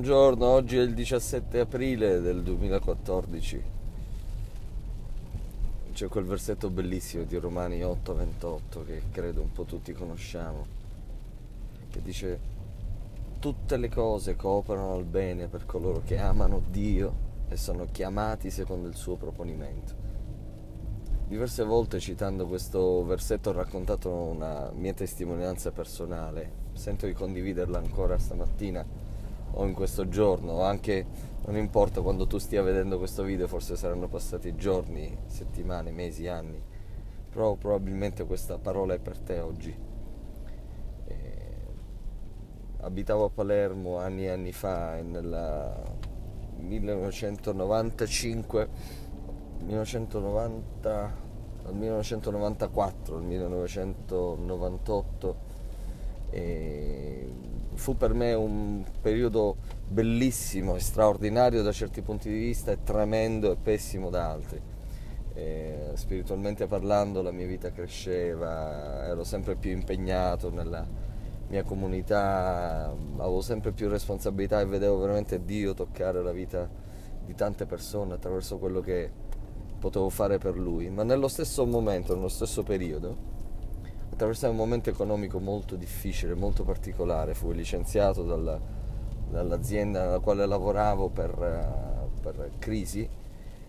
Buongiorno, oggi è il 17 aprile del 2014. C'è quel versetto bellissimo di Romani 8:28 che credo un po' tutti conosciamo, che dice tutte le cose cooperano al bene per coloro che amano Dio e sono chiamati secondo il suo proponimento. Diverse volte citando questo versetto ho raccontato una mia testimonianza personale, sento di condividerla ancora stamattina o in questo giorno, anche non importa quando tu stia vedendo questo video, forse saranno passati giorni, settimane, mesi, anni, però probabilmente questa parola è per te oggi. Eh, abitavo a Palermo anni e anni fa, nel 1995, 1990, dal 1994 al 1998 e fu per me un periodo bellissimo e straordinario da certi punti di vista e tremendo e pessimo da altri. E, spiritualmente parlando la mia vita cresceva, ero sempre più impegnato nella mia comunità, avevo sempre più responsabilità e vedevo veramente Dio toccare la vita di tante persone attraverso quello che potevo fare per Lui, ma nello stesso momento, nello stesso periodo, attraversai un momento economico molto difficile, molto particolare, fui licenziato dalla, dall'azienda nella quale lavoravo per, uh, per, crisi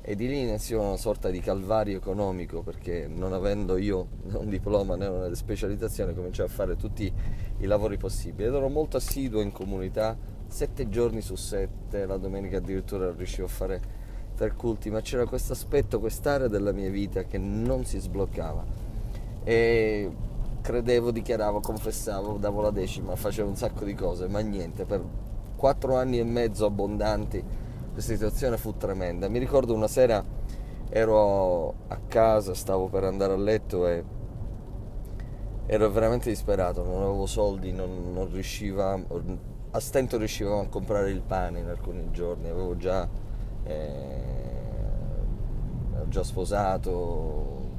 e di lì iniziò una sorta di calvario economico perché non avendo io un diploma né una specializzazione cominciai a fare tutti i lavori possibili. Ed ero molto assiduo in comunità, sette giorni su sette, la domenica addirittura riuscivo a fare tre culti, ma c'era questo aspetto, quest'area della mia vita che non si sbloccava. E credevo, dichiaravo, confessavo, davo la decima, facevo un sacco di cose, ma niente, per quattro anni e mezzo abbondanti questa situazione fu tremenda. Mi ricordo una sera ero a casa, stavo per andare a letto e ero veramente disperato, non avevo soldi, non, non riusciva, a stento riuscivamo a comprare il pane in alcuni giorni, avevo già, eh, già sposato,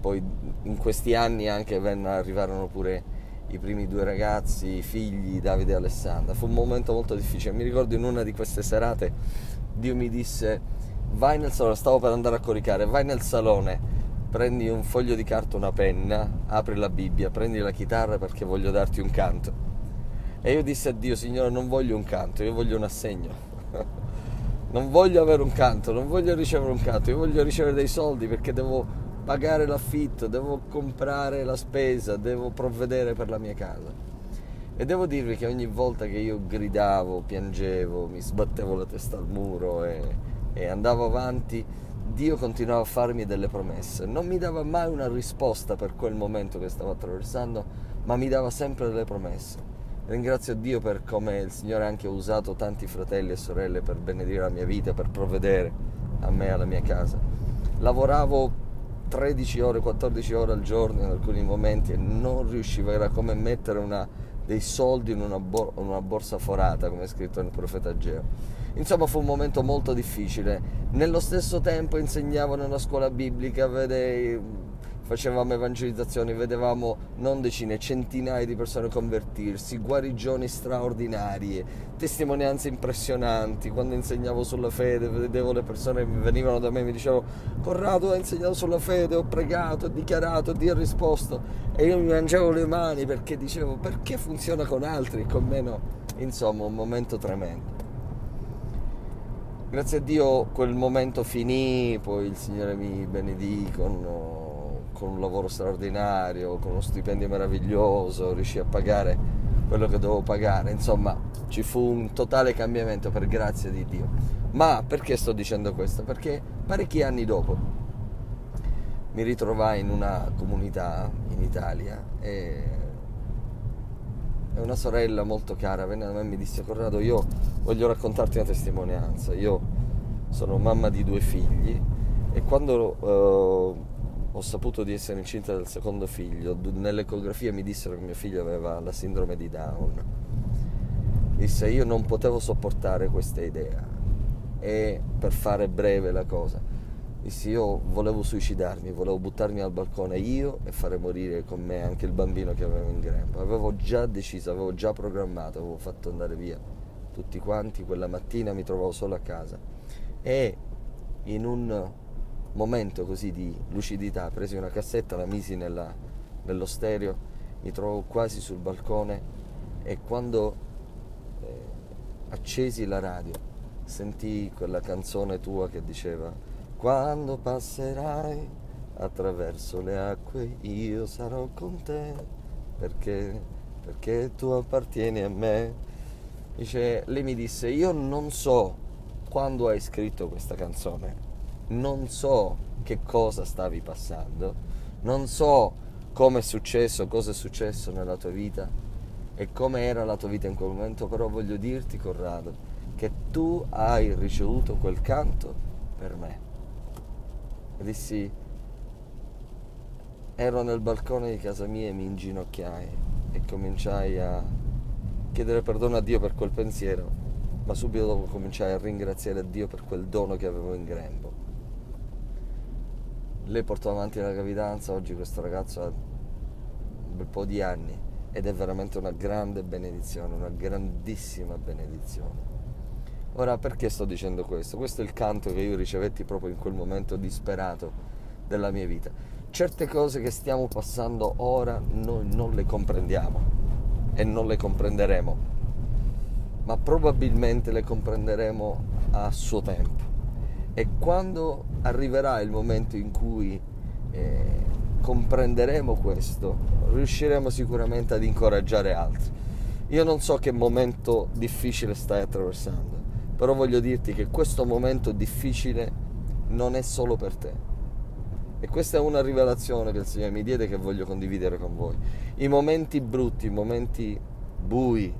poi in questi anni anche arrivarono pure i primi due ragazzi, i figli, Davide e Alessandra. Fu un momento molto difficile. Mi ricordo in una di queste serate Dio mi disse vai nel salone, stavo per andare a coricare, vai nel salone, prendi un foglio di carta, una penna, apri la Bibbia, prendi la chitarra perché voglio darti un canto. E io dissi a Dio, Signore, non voglio un canto, io voglio un assegno. non voglio avere un canto, non voglio ricevere un canto, io voglio ricevere dei soldi perché devo pagare l'affitto, devo comprare la spesa, devo provvedere per la mia casa. E devo dirvi che ogni volta che io gridavo, piangevo, mi sbattevo la testa al muro e, e andavo avanti, Dio continuava a farmi delle promesse. Non mi dava mai una risposta per quel momento che stavo attraversando, ma mi dava sempre delle promesse. Ringrazio Dio per come il Signore ha anche usato tanti fratelli e sorelle per benedire la mia vita, per provvedere a me e alla mia casa. Lavoravo 13 ore, 14 ore al giorno in alcuni momenti e non riuscivo, era come mettere una, dei soldi in una, bor- una, borsa forata, come è scritto nel profeta Geo. Insomma fu un momento molto difficile. Nello stesso tempo insegnavo nella scuola biblica, vedei facevamo evangelizzazioni, vedevamo non decine, centinaia di persone convertirsi, guarigioni straordinarie, testimonianze impressionanti. Quando insegnavo sulla fede, vedevo le persone che venivano da me e mi dicevano Corrado ha insegnato sulla fede, ho pregato, ho dichiarato, Dio ha risposto. E io mi mangiavo le mani perché dicevo perché funziona con altri e con me no. Insomma, un momento tremendo. Grazie a Dio quel momento finì, poi il Signore mi benedì con con un lavoro straordinario, con uno stipendio meraviglioso, riuscì a pagare quello che dovevo pagare, insomma ci fu un totale cambiamento per grazia di Dio. Ma perché sto dicendo questo? Perché parecchi anni dopo mi ritrovai in una comunità in Italia e una sorella molto cara venne da me e mi disse Corrado io voglio raccontarti una testimonianza, io sono mamma di due figli e quando uh, ho saputo di essere incinta del secondo figlio. Nell'ecografia mi dissero che mio figlio aveva la sindrome di Down. Disse io non potevo sopportare questa idea e per fare breve la cosa, dissi io volevo suicidarmi, volevo buttarmi al balcone io e fare morire con me anche il bambino che avevo in grembo. Avevo già deciso, avevo già programmato, avevo fatto andare via tutti quanti, quella mattina mi trovavo solo a casa e in un momento così di lucidità presi una cassetta, la misi nella, nello stereo, mi trovo quasi sul balcone e quando eh, accesi la radio sentii quella canzone tua che diceva quando passerai attraverso le acque io sarò con te perché, perché tu appartieni a me. Dice, lei mi disse io non so quando hai scritto questa canzone, non so che cosa stavi passando, non so come è successo, cosa è successo nella tua vita e come era la tua vita in quel momento, però voglio dirti, Corrado, che tu hai ricevuto quel canto per me. E dissi, ero nel balcone di casa mia e mi inginocchiai e cominciai a chiedere perdono a Dio per quel pensiero, ma subito dopo cominciai a ringraziare Dio per quel dono che avevo in grembo lei portò avanti la gravidanza, oggi questo ragazzo ha un bel po' di anni ed è veramente una grande benedizione, una grandissima benedizione. Ora perché sto dicendo questo? Questo è il canto che io ricevetti proprio in quel momento disperato della mia vita. Certe cose che stiamo passando ora noi non le comprendiamo e non le comprenderemo, ma probabilmente le comprenderemo a suo tempo e quando arriverà il momento in cui eh, comprenderemo questo, riusciremo sicuramente ad incoraggiare altri. Io non so che momento difficile stai attraversando, però voglio dirti che questo momento difficile non è solo per te. E questa è una rivelazione che il Signore mi diede che voglio condividere con voi. I momenti brutti, i momenti bui,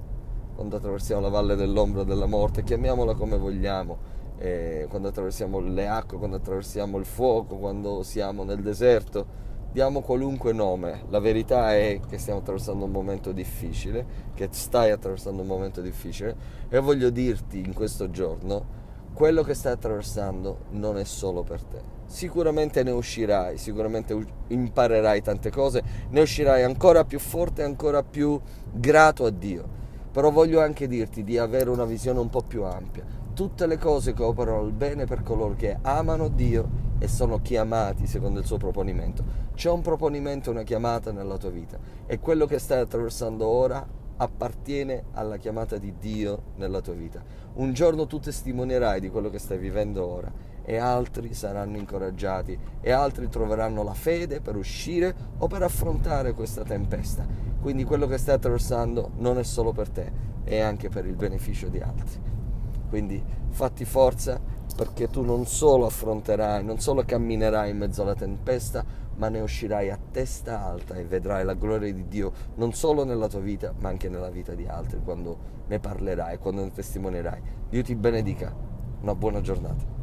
quando attraversiamo la valle dell'ombra della morte, chiamiamola come vogliamo, eh, quando attraversiamo le acque, quando attraversiamo il fuoco, quando siamo nel deserto, diamo qualunque nome. La verità è che stiamo attraversando un momento difficile, che stai attraversando un momento difficile e voglio dirti in questo giorno, quello che stai attraversando non è solo per te. Sicuramente ne uscirai, sicuramente imparerai tante cose, ne uscirai ancora più forte, ancora più grato a Dio. Però voglio anche dirti di avere una visione un po' più ampia tutte le cose che operano il bene per coloro che amano Dio e sono chiamati secondo il suo proponimento. C'è un proponimento, una chiamata nella tua vita e quello che stai attraversando ora appartiene alla chiamata di Dio nella tua vita. Un giorno tu testimonierai di quello che stai vivendo ora e altri saranno incoraggiati e altri troveranno la fede per uscire o per affrontare questa tempesta. Quindi quello che stai attraversando non è solo per te, è anche per il beneficio di altri. Quindi fatti forza perché tu non solo affronterai, non solo camminerai in mezzo alla tempesta, ma ne uscirai a testa alta e vedrai la gloria di Dio non solo nella tua vita, ma anche nella vita di altri quando ne parlerai, quando ne testimonierai. Dio ti benedica. Una buona giornata.